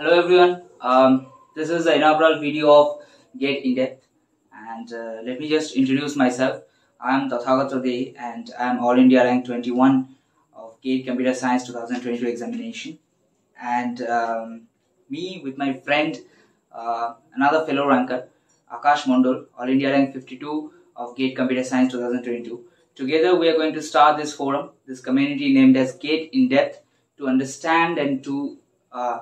Hello everyone, um, this is the inaugural video of Gate in Depth and uh, let me just introduce myself. I am Tathagata Dey and I am All India rank 21 of Gate Computer Science 2022 examination and um, me with my friend, uh, another fellow ranker, Akash Mondal, All India rank 52 of Gate Computer Science 2022. Together we are going to start this forum, this community named as Gate in Depth to understand and to uh,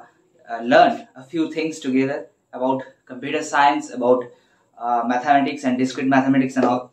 uh, learn a few things together about computer science, about uh, mathematics and discrete mathematics and all.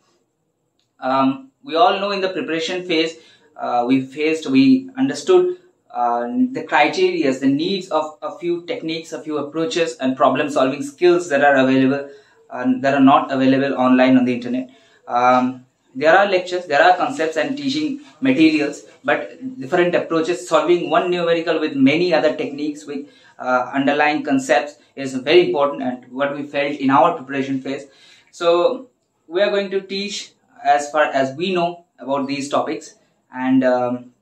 Um, we all know in the preparation phase, uh, we faced, we understood uh, the criteria, the needs of a few techniques, a few approaches and problem solving skills that are available, and that are not available online on the internet. Um, there are lectures, there are concepts and teaching materials, but different approaches. Solving one numerical with many other techniques with uh, underlying concepts is very important and what we felt in our preparation phase. So we are going to teach as far as we know about these topics. And um,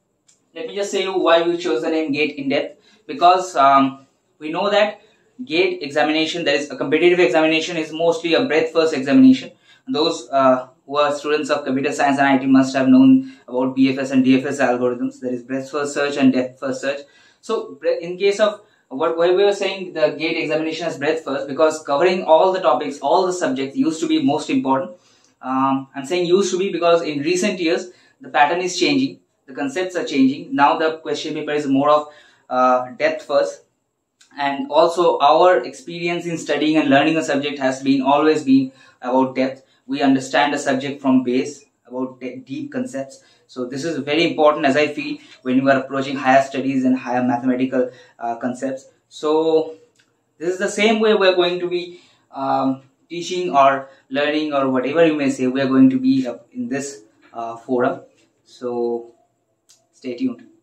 let me just say you why we chose the name gate in depth. Because um, we know that gate examination that is a competitive examination is mostly a breadth first examination. Those uh, who are students of computer science and IT must have known about BFS and DFS algorithms. There is breadth first search and depth first search. So in case of what why we were saying the gate examination is breadth first because covering all the topics, all the subjects used to be most important. Um, I'm saying used to be because in recent years the pattern is changing, the concepts are changing. Now the question paper is more of uh, depth first and also our experience in studying and learning a subject has been always been about depth we understand a subject from base about deep concepts. So this is very important as i feel when you are approaching higher studies and higher mathematical uh, concepts. So this is the same way we're going to be um, teaching or learning or whatever you may say we're going to be in this uh, forum. So stay tuned